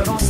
It,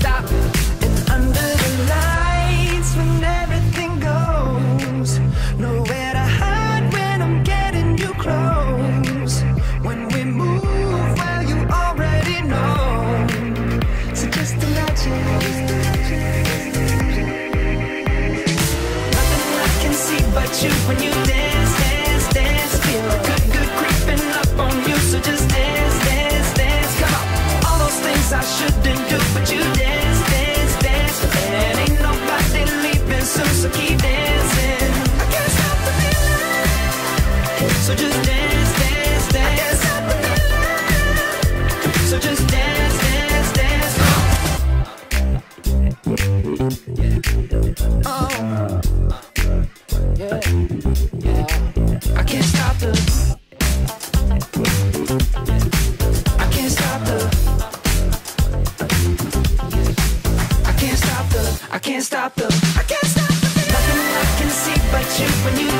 So just dance, dance, dance. So just dance, dance, dance. Oh. Yeah. Yeah. I can't stop the. I can't stop the. I can't stop the. I can't stop the. I can't stop the. Nothing I can see but you when you